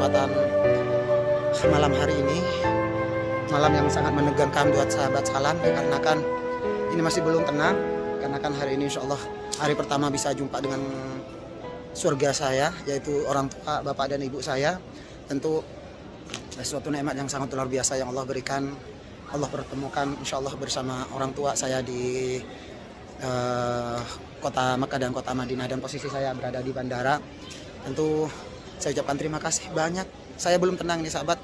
kesempatan malam hari ini. Malam yang sangat menegangkan buat sahabat salam karena kan ini masih belum tenang. Karena kan hari ini insya Allah hari pertama bisa jumpa dengan surga saya yaitu orang tua bapak dan ibu saya. Tentu sesuatu nikmat yang sangat luar biasa yang Allah berikan. Allah pertemukan insya Allah bersama orang tua saya di uh, kota Mekah dan kota Madinah. Dan posisi saya berada di bandara. Tentu saya ucapkan terima kasih banyak. Saya belum tenang nih sahabat.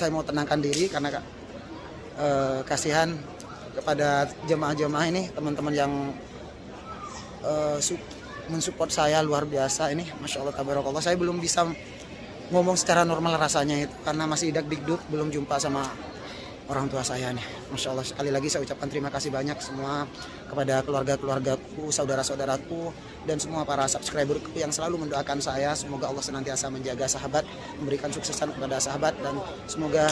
Saya mau tenangkan diri karena uh, kasihan kepada jemaah-jemaah ini teman-teman yang uh, mensupport saya luar biasa ini. Masya Allah tabarakallah. Saya belum bisa ngomong secara normal rasanya itu karena masih idak dikduk belum jumpa sama orang tua saya nih Masya Allah sekali lagi saya ucapkan terima kasih banyak semua kepada keluarga-keluargaku saudara-saudaraku dan semua para subscriberku yang selalu mendoakan saya semoga Allah senantiasa menjaga sahabat memberikan suksesan kepada sahabat dan semoga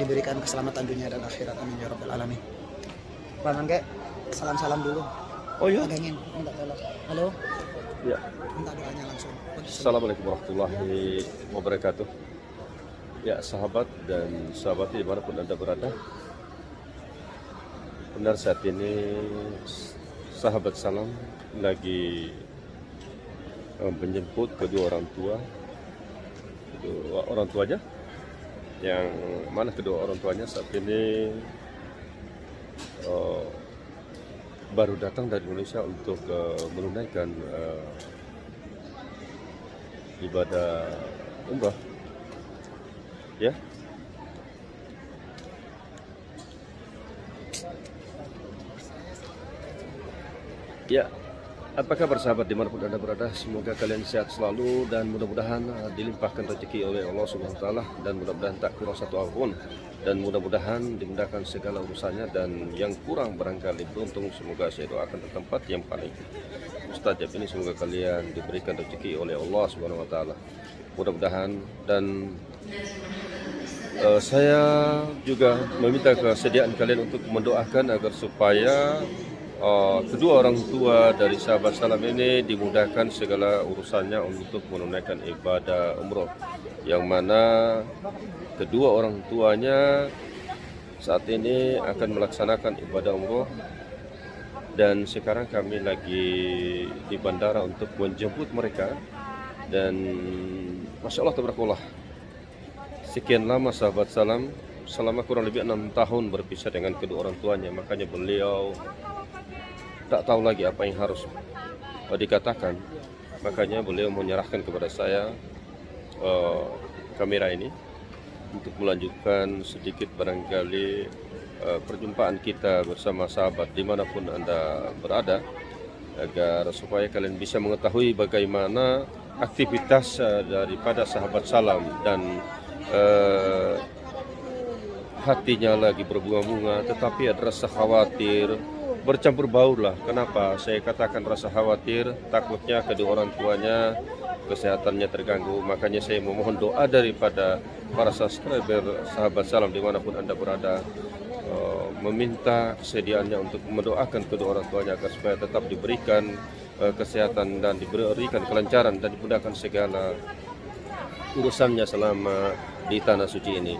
diberikan keselamatan dunia dan akhirat amin ya rabbal alamin Pak Mangke salam-salam dulu Oh iya. Ingin minta tolong. Halo. Ya. Minta doanya langsung. Assalamualaikum warahmatullahi wabarakatuh. Ya sahabat dan sahabat di mana pun anda berada. Benar saat ini sahabat salam lagi eh, menjemput kedua orang tua kedua orang tuanya yang mana kedua orang tuanya saat ini uh, baru datang dari Indonesia untuk uh, menunaikan uh, ibadah umrah ya. Ya. Apa kabar sahabat di mana pun anda berada? Semoga kalian sehat selalu dan mudah-mudahan uh, dilimpahkan rezeki oleh Allah Subhanahu Taala dan mudah-mudahan tak kurang satu apa pun dan mudah-mudahan dimudahkan segala urusannya dan yang kurang barangkali beruntung. Semoga saya doakan ke tempat yang paling mustajab ini. Semoga kalian diberikan rezeki oleh Allah Subhanahu Wa Taala mudah-mudahan. Dan uh, saya juga meminta kesediaan kalian untuk mendoakan agar supaya uh, kedua orang tua dari sahabat salam ini dimudahkan segala urusannya untuk menunaikan ibadah umroh yang mana kedua orang tuanya saat ini akan melaksanakan ibadah umroh dan sekarang kami lagi di bandara untuk menjemput mereka dan Masya Allah tabarakallah. Sekian lama sahabat salam. Selama kurang lebih enam tahun berpisah dengan kedua orang tuanya. Makanya beliau tak tahu lagi apa yang harus dikatakan. Makanya beliau menyerahkan kepada saya uh, kamera ini untuk melanjutkan sedikit barangkali uh, perjumpaan kita bersama sahabat di mana pun anda berada agar supaya kalian bisa mengetahui bagaimana aktivitas uh, daripada sahabat salam dan uh, hatinya lagi berbunga-bunga tetapi ada rasa khawatir bercampur baur lah. Kenapa? Saya katakan rasa khawatir, takutnya kedua orang tuanya kesehatannya terganggu. Makanya saya memohon doa daripada para subscriber sahabat salam di mana pun anda berada. Uh, meminta kesediaannya untuk mendoakan kedua orang tuanya agar supaya tetap diberikan uh, kesehatan dan diberikan kelancaran dan dimudahkan segala urusannya selama di tanah suci ini.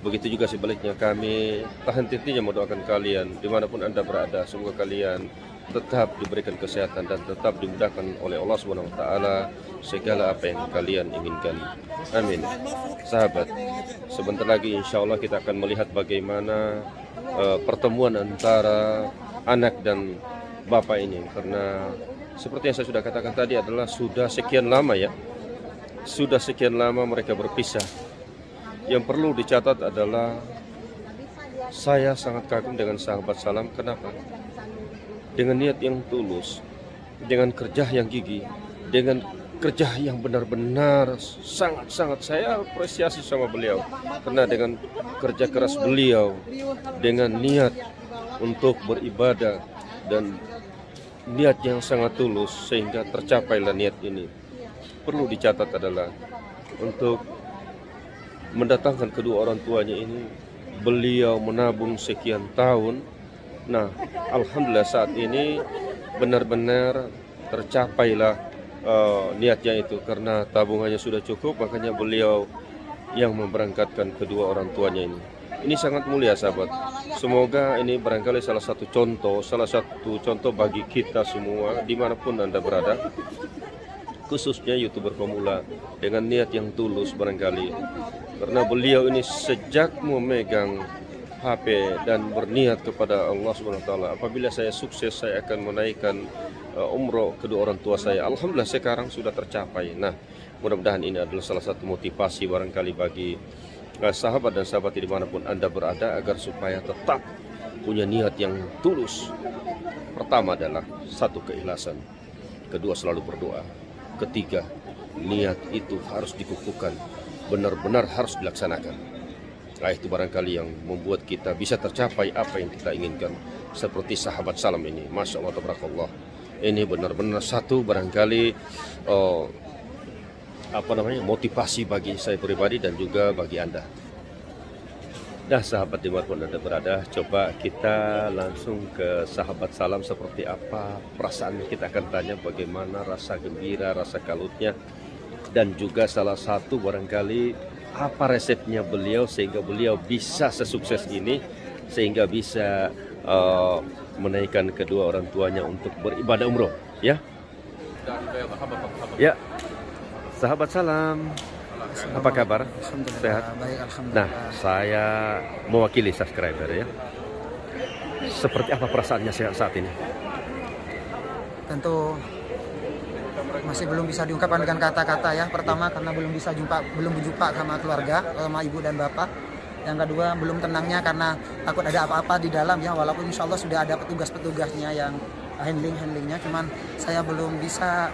Begitu juga sebaliknya kami tahan hentinya mendoakan kalian di mana pun anda berada. Semoga kalian tetap diberikan kesehatan dan tetap dimudahkan oleh Allah Subhanahu Taala segala apa yang kalian inginkan. Amin. Sahabat, sebentar lagi insya Allah kita akan melihat bagaimana uh, pertemuan antara anak dan bapak ini karena seperti yang saya sudah katakan tadi adalah sudah sekian lama ya sudah sekian lama mereka berpisah yang perlu dicatat adalah saya sangat kagum dengan sahabat salam. Kenapa? Dengan niat yang tulus, dengan kerja yang gigih, dengan kerja yang benar-benar sangat-sangat saya apresiasi sama beliau. Karena dengan kerja keras beliau, dengan niat untuk beribadah dan niat yang sangat tulus sehingga tercapailah niat ini. Perlu dicatat adalah untuk mendatangkan kedua orang tuanya ini beliau menabung sekian tahun nah alhamdulillah saat ini benar-benar tercapailah uh, niatnya itu karena tabungannya sudah cukup makanya beliau yang memberangkatkan kedua orang tuanya ini. Ini sangat mulia sahabat. Semoga ini barangkali salah satu contoh, salah satu contoh bagi kita semua di mana pun anda berada. Khususnya youtuber pemula dengan niat yang tulus barangkali. Karena beliau ini sejak memegang HP dan berniat kepada Allah Subhanahu wa taala apabila saya sukses saya akan menaikkan uh, umroh kedua orang tua saya alhamdulillah sekarang sudah tercapai nah mudah-mudahan ini adalah salah satu motivasi barangkali bagi sahabat dan sahabat di mana pun anda berada agar supaya tetap punya niat yang tulus pertama adalah satu keikhlasan kedua selalu berdoa ketiga niat itu harus dikukuhkan benar-benar harus dilaksanakan Nah itu barangkali yang membuat kita bisa tercapai apa yang kita inginkan. Seperti sahabat salam ini. Masya Allah, tabarakallah. Ini benar-benar satu barangkali uh, apa namanya motivasi bagi saya pribadi dan juga bagi Anda. Nah sahabat di mana pun Anda berada, coba kita langsung ke sahabat salam seperti apa perasaan kita akan tanya bagaimana rasa gembira, rasa kalutnya dan juga salah satu barangkali apa resepnya beliau sehingga beliau bisa sesukses ini sehingga bisa uh, menaikkan kedua orang tuanya untuk beribadah umroh ya? Ya sahabat salam. Apa kabar? Sehat? nah saya mewakili subscriber ya. Seperti apa perasaannya saat ini? Tentu masih belum bisa diungkapkan dengan kata-kata ya. Pertama karena belum bisa jumpa belum berjumpa sama keluarga, sama ibu dan bapak. Yang kedua belum tenangnya karena takut ada apa-apa di dalam ya. Walaupun insya Allah sudah ada petugas-petugasnya yang handling handlingnya, cuman saya belum bisa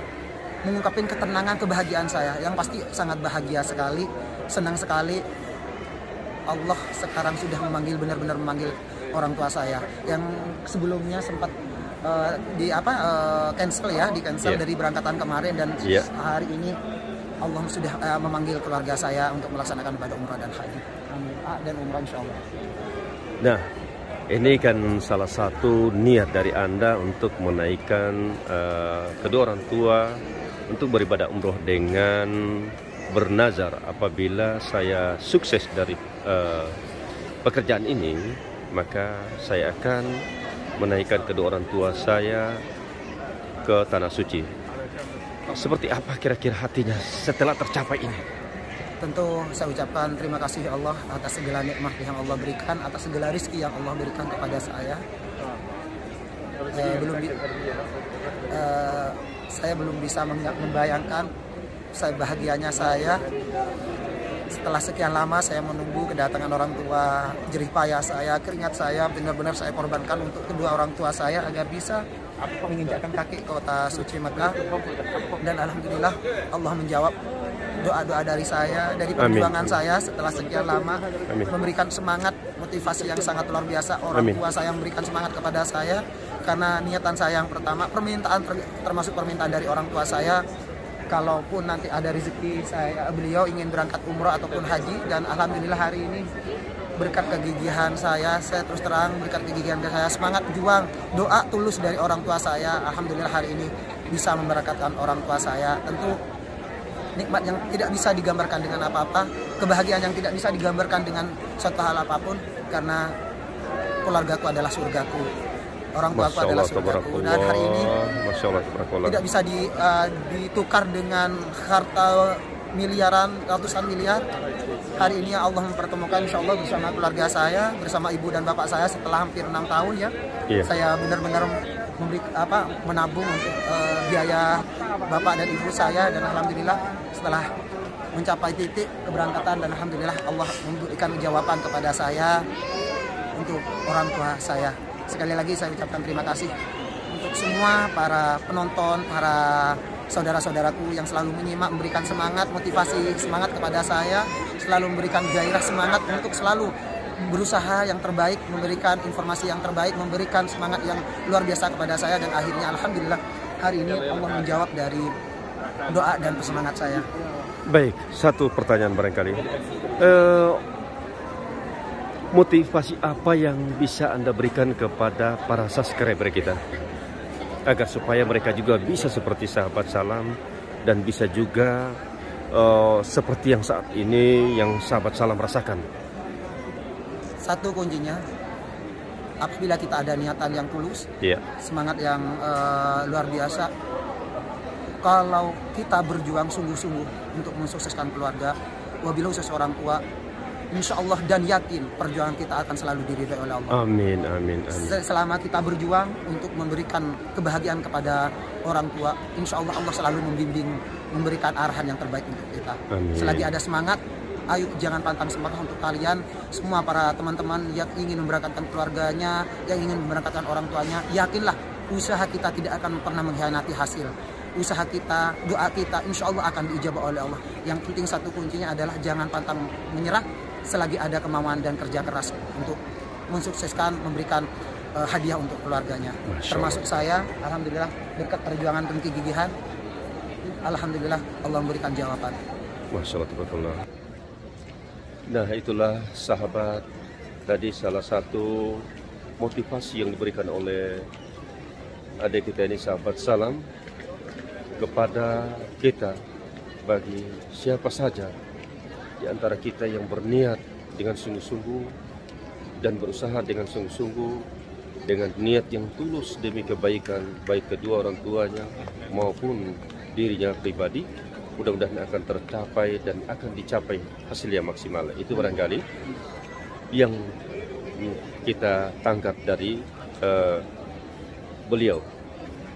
mengungkapkan ketenangan kebahagiaan saya. Yang pasti sangat bahagia sekali, senang sekali. Allah sekarang sudah memanggil benar-benar memanggil orang tua saya yang sebelumnya sempat uh, di apa uh, cancel ya di cancel yeah. dari berangkatan kemarin dan yeah. hari ini Allah sudah uh, memanggil keluarga saya untuk melaksanakan ibadah umrah dan haji ah, dan umrah insya Allah. Nah ini kan salah satu niat dari anda untuk menaikkan uh, kedua orang tua untuk beribadah umroh dengan bernazar apabila saya sukses dari uh, pekerjaan ini maka saya akan menaikkan kedua orang tua saya ke tanah suci. Seperti apa kira-kira hatinya setelah tercapai ini? Tentu saya ucapkan terima kasih Allah atas segala nikmat yang Allah berikan, atas segala rizki yang Allah berikan kepada saya. Eh, belum eh, saya belum bisa membayangkan saya bahagianya saya setelah sekian lama saya menunggu kedatangan orang tua, jerih payah saya, keringat saya, benar-benar saya korbankan untuk kedua orang tua saya agar bisa menginjakkan kaki ke kota suci Mekah. Dan alhamdulillah Allah menjawab doa-doa dari saya, dari perjuangan Amin. saya setelah sekian lama Amin. memberikan semangat, motivasi yang sangat luar biasa. Orang Amin. tua saya memberikan semangat kepada saya karena niatan saya yang pertama, permintaan termasuk permintaan dari orang tua saya kalaupun nanti ada rezeki saya beliau ingin berangkat umroh ataupun haji dan alhamdulillah hari ini berkat kegigihan saya saya terus terang berkat kegigihan saya semangat juang doa tulus dari orang tua saya alhamdulillah hari ini bisa memberkatkan orang tua saya. Tentu nikmat yang tidak bisa digambarkan dengan apa-apa kebahagiaan yang tidak bisa digambarkan dengan suatu hal apa pun karena keluargaku adalah surgaku orang tua aku adalah surgaku dan hari ini. Masya Allah, tidak bisa di, uh, ditukar dengan harta miliaran ratusan miliar. Hari ini Allah mempertemukan insya Allah bersama keluarga saya bersama ibu dan bapak saya setelah hampir enam tahun ya. Yeah. saya benar-benar memberi apa menabung untuk uh, biaya bapak dan ibu saya dan alhamdulillah setelah mencapai titik keberangkatan dan alhamdulillah Allah memberikan jawaban kepada saya untuk orang tua saya sekali lagi saya ucapkan terima kasih untuk semua para penonton, para saudara-saudaraku yang selalu menyimak, memberikan semangat, motivasi, semangat kepada saya, selalu memberikan gairah semangat untuk selalu berusaha yang terbaik, memberikan informasi yang terbaik, memberikan semangat yang luar biasa kepada saya dan akhirnya alhamdulillah hari ini Allah menjawab dari doa dan semangat saya. Baik, satu pertanyaan barangkali. Uh, motivasi apa yang bisa Anda berikan kepada para subscriber kita agar supaya mereka juga bisa seperti sahabat salam dan bisa juga uh, seperti yang saat ini yang sahabat salam rasakan? Satu kuncinya, apabila kita ada niatan yang tulus, Iya. semangat yang eh, luar biasa, kalau kita berjuang sungguh-sungguh untuk mensukseskan keluarga, wabilau seseorang tua, insya Allah dan yakin perjuangan kita akan selalu diridhai oleh Allah. Amin, amin, amin. Se- Selama kita berjuang untuk memberikan kebahagiaan kepada orang tua, insya Allah Allah selalu membimbing, memberikan arahan yang terbaik untuk kita. Amin. Selagi ada semangat, ayo jangan pantang semangat untuk kalian semua para teman-teman yang ingin memberangkatkan keluarganya, yang ingin memberangkatkan orang tuanya, yakinlah usaha kita tidak akan pernah mengkhianati hasil. Usaha kita, doa kita, insya Allah akan diijabah oleh Allah. Yang penting satu kuncinya adalah jangan pantang menyerah selagi ada kemauan dan kerja keras untuk mensukseskan memberikan eh, hadiah untuk keluarganya. Masya Termasuk saya, alhamdulillah berkat perjuangan dan kegigihan, alhamdulillah Allah memberikan jawaban. Masya Allah. Nah itulah sahabat tadi salah satu motivasi yang diberikan oleh adik kita ini sahabat salam kepada kita bagi siapa saja di antara kita yang berniat dengan sungguh-sungguh dan berusaha dengan sungguh-sungguh dengan niat yang tulus demi kebaikan baik kedua orang tuanya maupun dirinya pribadi mudah-mudahan akan tercapai dan akan dicapai hasil yang maksimal. Itu barangkali yang kita tangkap dari eh, beliau.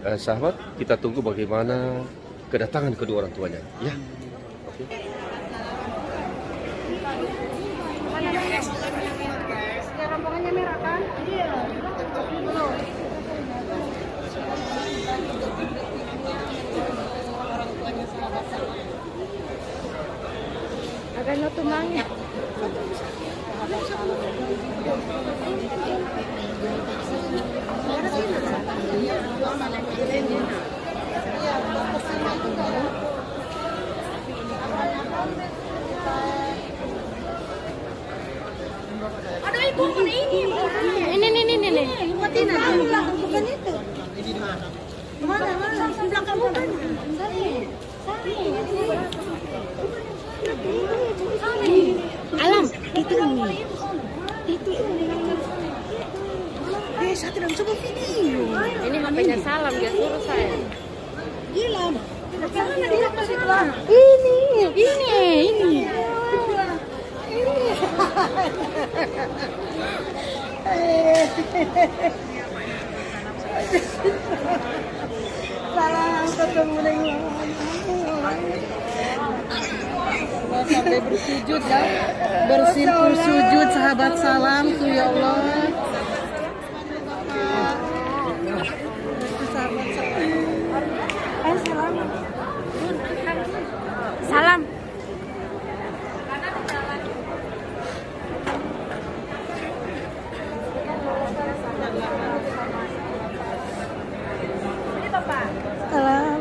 Eh, sahabat kita tunggu bagaimana kedatangan kedua orang tuanya ya oke Ya rombongannya merah kan? Iya. Agak no tumangnya. Ada ibu mana ini? Ini ini ini. Bukan itu. Mana mana? Di belakang bukan. Alam, itu ini. Itu Eh, saya tidak coba video. Ini HP-nya salam dia suruh saya. Gila. Ini, ini, ini. Salah ketemu dengan Sampai bersujud ya. Sujud sahabat salam tuh ya Allah. Salam. Salam.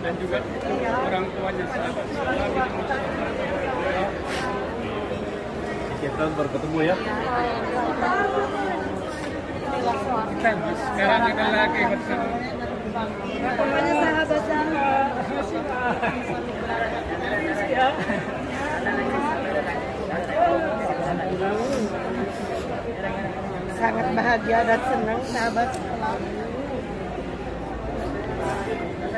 dan juga orang tuanya sahabat tahun baru ketemu ya kita sekarang ada lagi bersama Pokoknya sahabat sahabat. Sangat bahagia dan senang sahabat. Allah ya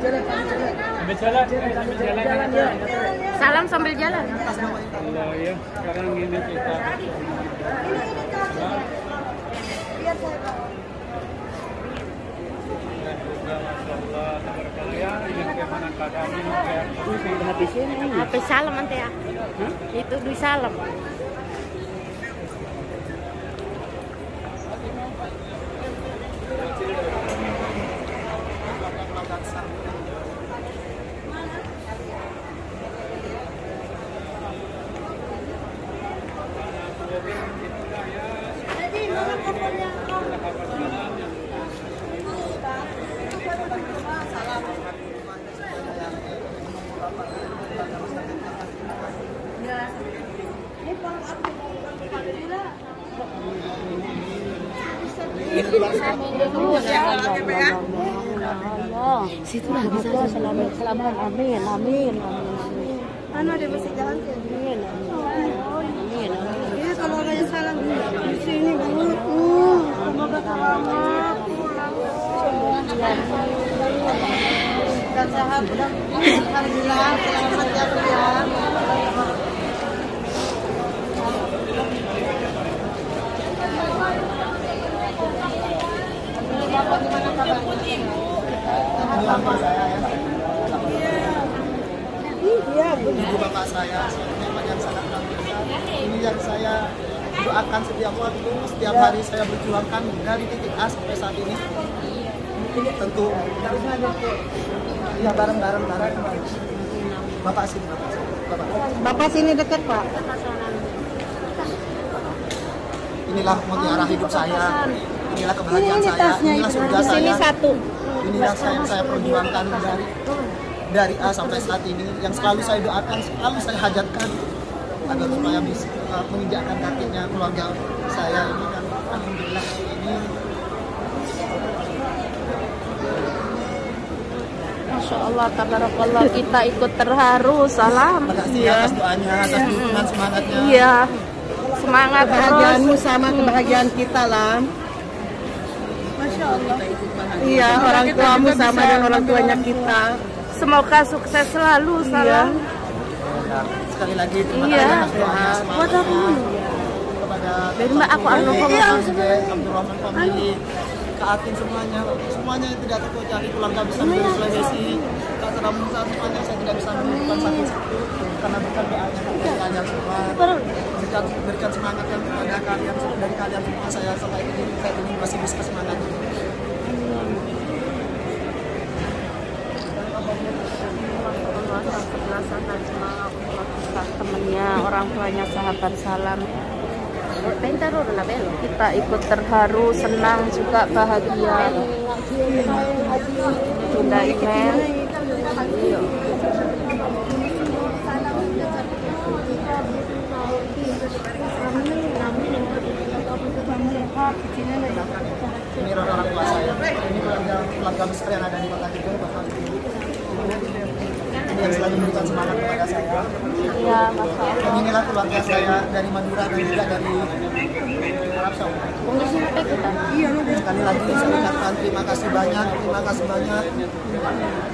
Sambil jalan, sambil jalan. Salam sambil jalan. Allah ya, sekarang ini kita Apa salam nanti ya? Itu duit salam. Situ lah bisa selamat selamat amin amin. Anu dia masih jalan ke Amin amin. Iya kalau ada salam di sini Bu. Uh, Semoga selamat. Dan sehat dan alhamdulillah selamat ya Bu ya. Gimana kabarnya? Iya, Ibu bapak saya memang yang sangat luar biasa. Ini yang saya doakan setiap waktu, setiap hari saya berjuangkan dari titik A sampai saat ini. Tentu ya bareng-bareng bareng. Bapak sini, bapak sini. Bapak. Bapak sini dekat Pak. Inilah mutiara hidup saya. Inilah kebahagiaan Ini saya. Inilah surga saya. satu. Inilah saya yang saya perjuangkan dari dari A sampai saat ini yang selalu saya doakan, selalu saya hajatkan agar supaya bisa uh, menginjakkan kakinya keluarga saya ini dan alhamdulillah ini Masya Allah, tabarakallah kita ikut terharu. Salam. terima kasih atas doanya, atas dukungan semangatnya. Iya. Semangat terus. Kebahagiaanmu sama kebahagiaan kita lah. Masya Allah. Iya, orang tuamu sama dengan orang tuanya kita. Semoga sukses selalu. Salam. Dan sekali lagi terima Iya. kasih doanya semangatnya kepada Dari Mbak aku anu ngomong. Abdurrahman family Kak Atin semuanya semuanya yang tidak terkecuali keluarga besar dari Sulawesi Kak Sarah Musa semuanya saya tidak bisa menyebutkan satu-satu karena bukan doanya kalian semua berikan, berikan semangat yang kepada kalian dari kalian semua saya sampai ini saya ini masih bisa semangat. Temennya orang tuanya sahabat salam. Kita ikut terharu senang juga bahagia. Bunda Imen Iya. ini orang-orang tua saya ini keluarga keluarga besar yang ada di kota Tidul bapak ibu yang selalu memberikan semangat kepada saya. Iya, dan inilah keluarga saya dari Madura dan juga dari Arab Saudi. Kita? sekali lagi saya ucapkan terima kasih banyak terima kasih banyak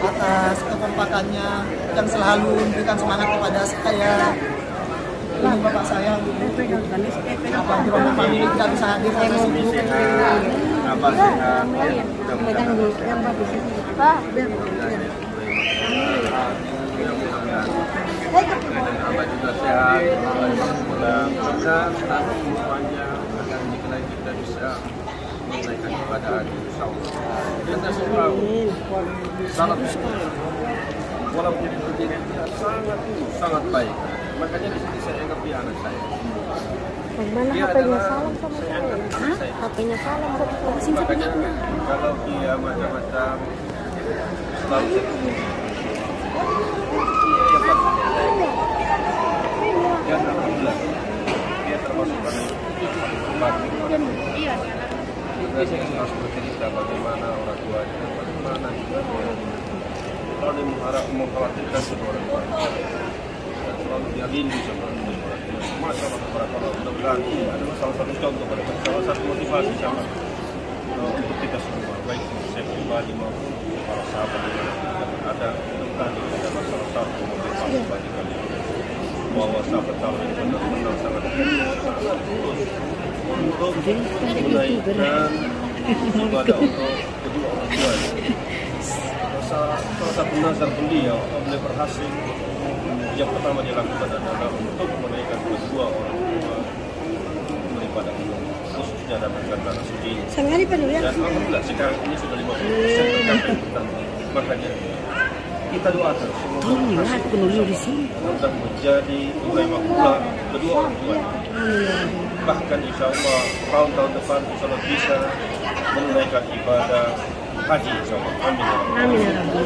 atas kekompakannya yang selalu memberikan semangat kepada saya ini bapak saya family tidak bisa hadir karena sibuk Apa? Mudah-mudahan juga sehat, mudah-mudahan semuanya agar jika kita bisa menaikkan. Kita semua sangat walaupun sangat sangat baik. Makanya di sini saya anggap dia anak saya. Bagaimana Dia HP-nya? salam sama saya. Saya. HP-nya salam. Kok sini Makanya kalau dia macam-macam selalu dia pasti dia alhamdulillah dia termasuk harus bercerita bagaimana orang tuanya bagaimana dia mengharap mengkhawatirkan kedua orang selalu dia rindu sama orang. Masya Allah, mudah-mudahan adalah salah satu contoh salah satu motivasi sama kita semua, baik saya pribadi maupun para sahabat yang ada mudah-mudahan adalah salah satu motivasi bagi kalian bahwa sahabat tahun ini benar-benar sangat untuk menaikkan ibadah untuk kedua orang tua. Salah, satu nazar beliau, beliau berhasil yang pertama dia lakukan adalah untuk kedua orang tua daripada Allah khususnya dalam tanah suci dulu ya. Dan alhamdulillah sekarang ini sudah 50% tercapai pertama. Makanya kita doakan semoga berhasil dan menjadi tunai pula kedua orang tua. Bahkan insya Allah tahun-tahun depan insya Allah bisa menunaikan ibadah haji insya Allah. Ya Amin ya Rabbi.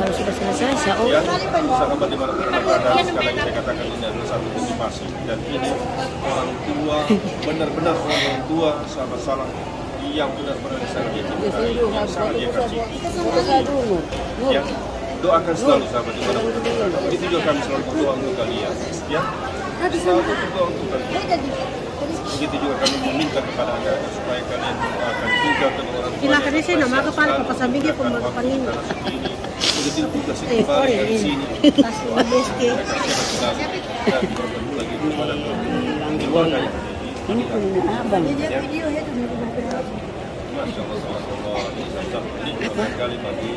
Kalau sudah selesai, saya oh. ya sahabat di mana berada sekali lagi saya katakan ini adalah satu motivasi. Dan ini orang tua benar-benar orang tua sahabat salah yang benar-benar sangat dia cintai yang sangat dia kasih ya doakan selalu sahabat di mana berada begitu juga kami selalu berdoa untuk kalian ya. Selalu berdoa untuk kalian. Begitu juga kami meminta kepada anda supaya kalian doakan juga kedua orang tua Silakan di sini, maka para papasambigay po dari sini Ini abang.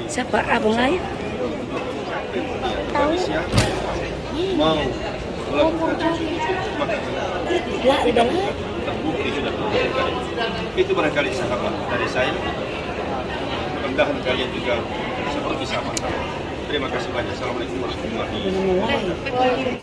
Siapa abang lain? Mau terbukti sudah beberapa kali. Itu barangkali sahabat dari saya. Mudah-mudahan kalian juga sahabat. Terima kasih banyak. Assalamualaikum warahmatullahi wabarakatuh.